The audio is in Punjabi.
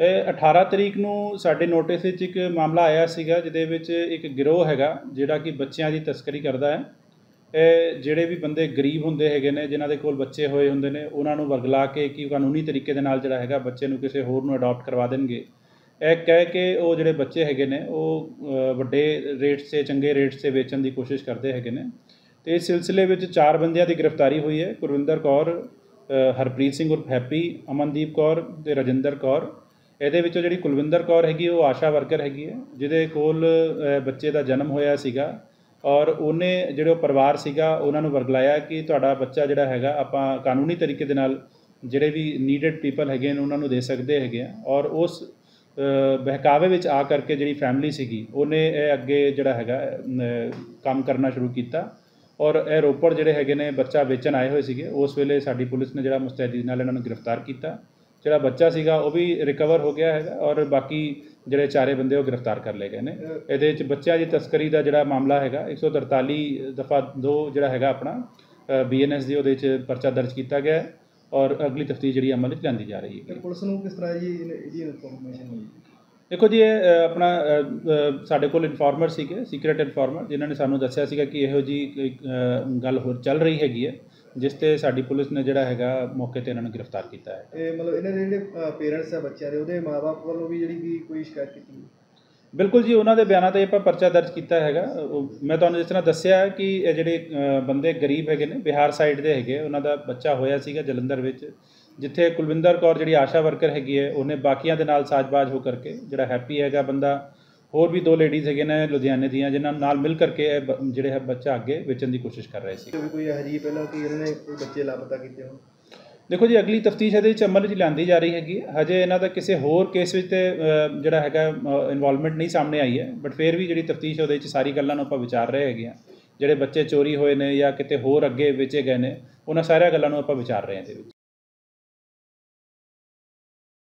ਇਹ 18 ਤਰੀਕ ਨੂੰ ਸਾਡੇ ਨੋਟਿਸ ਵਿੱਚ ਇੱਕ ਮਾਮਲਾ ਆਇਆ ਸੀਗਾ, ਜਿਹਦੇ ਵਿੱਚ ਇੱਕ ਗਿਰੋਹ ਹੈਗਾ, ਜਿਹੜਾ ਕਿ ਬੱਚਿਆਂ ਦੀ ਤਸਕਰੀ ਕਰਦਾ ਹੈ। ਇਹ ਜਿਹੜੇ ਵੀ ਬੰਦੇ ਗਰੀਬ ਹੁੰਦੇ ਹੈਗੇ ਨੇ, ਜਿਨ੍ਹਾਂ ਦੇ ਕੋਲ ਬੱਚੇ ਹੋਏ ਹੁੰਦੇ ਨੇ, ਉਹਨਾਂ ਨੂੰ ਵਰਗਲਾ ਕੇ ਕਿ ਕਾਨੂੰਨੀ ਤਰੀਕੇ ਦੇ ਨਾਲ ਜਿਹੜਾ ਹੈਗਾ ਬੱਚੇ ਨੂੰ ਕਿਸੇ ਹੋਰ ਨੂੰ ਅਡਾਪਟ ਕਰਵਾ ਦੇਣਗੇ। ਇਹ ਕਹਿ ਕੇ ਉਹ ਜਿਹੜੇ ਬੱਚੇ ਹੈਗੇ ਨੇ, ਉਹ ਵੱਡੇ ਰੇਟਸ 'ਤੇ, ਚੰਗੇ ਰੇਟਸ 'ਤੇ ਵੇਚਣ ਦੀ ਕੋਸ਼ਿਸ਼ ਕਰਦੇ ਹੈਗੇ ਨੇ। ਤੇ ਇਸ ਸਿਲਸਿਲੇ ਵਿੱਚ ਚਾਰ ਬੰਦਿਆਂ ਦੀ ਗ੍ਰਿਫਤਾਰੀ ਹੋਈ ਹੈ। ਗੁਰਵਿੰਦਰ ਕੌਰ ਹਰਪ੍ਰੀਤ ਸਿੰਘ ਉਰਫ ਹੈਪੀ, ਅਮਨਦੀਪ ਕੌਰ ਤੇ ਰਜਿੰਦਰ ਕੌਰ। ਇਹਦੇ ਵਿੱਚੋਂ ਜਿਹੜੀ ਕੁਲਵਿੰਦਰ ਕੌਰ ਹੈਗੀ, ਉਹ ਆਸ਼ਾ ਵਰਕਰ ਹੈਗੀ ਹੈ, ਜਿਹਦੇ ਕੋਲ ਬੱਚੇ ਦਾ ਜਨਮ ਹੋਇਆ ਸੀਗਾ ਔਰ ਉਹਨੇ ਜਿਹੜੇ ਉਹ ਪਰਿਵਾਰ ਸੀਗਾ, ਉਹਨਾਂ ਨੂੰ ਵਰਗਲਾਇਆ ਕਿ ਤੁਹਾਡਾ ਬੱਚਾ ਜਿਹੜਾ ਹੈਗਾ, ਆਪਾਂ ਕਾਨੂੰਨੀ ਤਰੀਕੇ ਦੇ ਨਾਲ ਜਿਹੜੇ ਵੀ ਨੀਡਡ ਪੀਪਲ ਹੈਗੇ ਨੇ, ਉਹਨਾਂ ਨੂੰ ਦੇ ਸਕਦੇ ਹੈਗੇ ਆ ਔਰ ਉਸ ਬਹਿਕਾਵੇ ਵਿੱਚ ਆ ਕਰਕੇ ਜਿਹੜੀ ਫੈਮਿਲੀ ਸੀਗੀ, ਉਹਨੇ ਇਹ ਅੱਗੇ ਜਿਹੜਾ ਹੈਗਾ ਕੰਮ ਕਰਨਾ ਸ਼ੁਰੂ ਕੀਤਾ ਔਰ ਇਹ ਰੋਪੜ ਜਿਹੜੇ ਹੈਗੇ ਨੇ, ਬੱਚਾ ਵੇਚਣ ਆਏ ਹੋਏ ਸੀਗੇ, ਉਸ ਵੇਲੇ ਸਾਡੀ ਪੁਲਿਸ ਨੇ ਜਿਹੜਾ ਮੁਸਤੈਦੀ ਨਾਲ ਇਹਨਾਂ ਨੂੰ ਗ੍ਰਿਫਤਾਰ ਕੀਤਾ ਜਿਹੜਾ ਬੱਚਾ ਸੀਗਾ ਉਹ ਵੀ ਰਿਕਵਰ ਹੋ ਗਿਆ ਹੈਗਾ ਔਰ ਬਾਕੀ ਜਿਹੜੇ ਚਾਰੇ ਬੰਦੇ ਉਹ ਗ੍ਰਿਫਤਾਰ ਕਰ ਲਏ ਗਏ ਨੇ। ਇਹਦੇ ਵਿੱਚ ਬੱਚਿਆਂ ਦੀ ਤਸਕਰੀ ਦਾ ਜਿਹੜਾ ਮਾਮਲਾ ਹੈਗਾ 143 ਦਫਾ 2 ਜਿਹੜਾ ਹੈਗਾ ਆਪਣਾ ਬੀਐਨਐਸ ਦੀ ਉਹਦੇ ਵਿੱਚ ਪਰਚਾ ਦਰਜ ਕੀਤਾ ਗਿਆ ਔਰ ਅਗਲੀ ਤਫਤੀਸ਼ ਜਿਹੜੀ ਅਮਲ ਵਿੱਚ ਲਿਆਂਦੀ ਜਾ ਰਹੀ ਹੈ। ਪੁਲਿਸ ਨੂੰ ਕਿਸ ਤਰ੍ਹਾਂ ਜੀ ਇਹਦੀ ਇਨਫੋਰਮੇਸ਼ਨ ਮਿਲੀ? ਦੇਖੋ ਜੀ ਇਹ ਆਪਣਾ ਸਾਡੇ ਕੋਲ ਇਨਫਾਰਮਰ ਸੀਗੇ ਸੀਕ੍ਰੀਟ ਇਨਫਾਰਮਰ ਜਿਨ੍ਹਾਂ ਨੇ ਸਾਨੂੰ ਦੱਸਿਆ ਸੀਗਾ ਕਿ ਇਹੋ ਜੀ ਗੱਲ ਹੋ ਚੱਲ ਰਹੀ ਹੈਗੀ ਹੈ। ਜਿਸ ਤੇ ਸਾਡੀ ਪੁਲਿਸ ਨੇ ਜਿਹੜਾ ਹੈਗਾ ਮੌਕੇ ਤੇ ਇਹਨਾਂ ਨੂੰ ਗ੍ਰਿਫਤਾਰ ਕੀਤਾ ਹੈ ਇਹ ਮਤਲਬ ਇਹਨਾਂ ਦੇ ਜਿਹੜੇ ਪੇਰੈਂਟਸ ਆ ਬੱਚਿਆਂ ਦੇ ਉਹਦੇ ਮਾਪੇ ਵੱਲੋਂ ਵੀ ਜਿਹੜੀ ਵੀ ਕੋਈ ਸ਼ਿਕਾਇਤ ਕੀਤੀ? ਬਿਲਕੁਲ ਜੀ ਉਹਨਾਂ ਦੇ ਬਿਆਨਾਂ ਤੇ ਆਪਾਂ ਪਰਚਾ ਦਰਜ ਕੀਤਾ ਹੈਗਾ ਮੈਂ ਤੁਹਾਨੂੰ ਜਿਸ ਤਰ੍ਹਾਂ ਦੱਸਿਆ ਕਿ ਇਹ ਜਿਹੜੇ ਬੰਦੇ ਗਰੀਬ ਹੈਗੇ ਨੇ ਬਿਹਾਰ ਸਾਈਡ ਦੇ ਹੈਗੇ ਉਹਨਾਂ ਦਾ ਬੱਚਾ ਹੋਇਆ ਸੀਗਾ ਜਲੰਧਰ ਵਿੱਚ ਜਿੱਥੇ ਕੁਲਵਿੰਦਰ ਕੌਰ ਜਿਹੜੀ ਆਸ਼ਾ ਵਰਕਰ ਹੈਗੀ ਹੈ ਉਹਨੇ ਬਾਕੀਆਂ ਦੇ ਨਾਲ ਸਾਜ਼ਬਾਜ਼ ਹੋ ਕਰਕੇ ਜਿਹੜਾ ਹੈਪੀ ਹੈਗਾ ਬੰਦਾ ਹੋਰ ਵੀ ਦੋ ਲੇਡੀਜ਼ ਹੈਗੇ ਨੇ ਲੁਧਿਆਣੇ ਦੀਆਂ ਜਿਨ੍ਹਾਂ ਨਾਲ ਮਿਲ ਕਰਕੇ ਇਹ ਬ- ਜਿਹੜੇ ਹੈ ਬੱਚਾ ਅੱਗੇ ਵੇਚਣ ਦੀ ਕੋਸ਼ਿਸ਼ ਕਰ ਰਹੇ ਸੀ। ਵੀ ਕੋਈ ਇਹੋ ਜਿਹੀ ਪਹਿਲਾਂ ਕਿ ਇਹਨਾਂ ਨੇ ਕੋਈ ਬੱਚੇ ਲਾਪਤਾ ਕੀਤੇ ਹੋਣ? ਦੇਖੋ ਜੀ ਅਗਲੀ ਤਫਤੀਸ਼ ਇਹਦੇ ਵਿੱਚ ਅਮਲ ਵਿੱਚ ਲਿਆਂਦੀ ਜਾ ਰਹੀ ਹੈਗੀ। ਹੈ। ਹਜੇ ਇਹਨਾਂ ਦਾ ਕਿਸੇ ਹੋਰ ਕੇਸ ਵਿੱਚ ਤੇ ਅ, ਜਿਹੜਾ ਹੈਗਾ ਇਨਵੋਲਵਮੈਂਟ ਨਹੀਂ ਸਾਹਮਣੇ ਆਈ ਹੈ। ਬਟ ਫਿਰ ਵੀ ਜਿਹੜੀ ਤਫਤੀਸ਼ ਉਹਦੇ ਵਿੱਚ ਸਾਰੀ ਗੱਲਾਂ ਨੂੰ ਆਪਾਂ ਵਿਚਾਰ ਰਹੇ ਹੈਗੇ ਆ ਜਿਹੜੇ ਬੱਚੇ ਚੋਰੀ ਹੋਏ ਨੇ ਜਾਂ ਕਿਤੇ ਹੋਰ ਅੱਗੇ ਵੇਚੇ ਗਏ ਨੇ ਉਹਨਾਂ ਸਾਰੀਆਂ ਗੱਲਾਂ ਨੂੰ ਆਪਾਂ ਵਿਚਾਰ ਰਹੇ ਹਾਂ ਇਹਦੇ ਵਿੱਚ।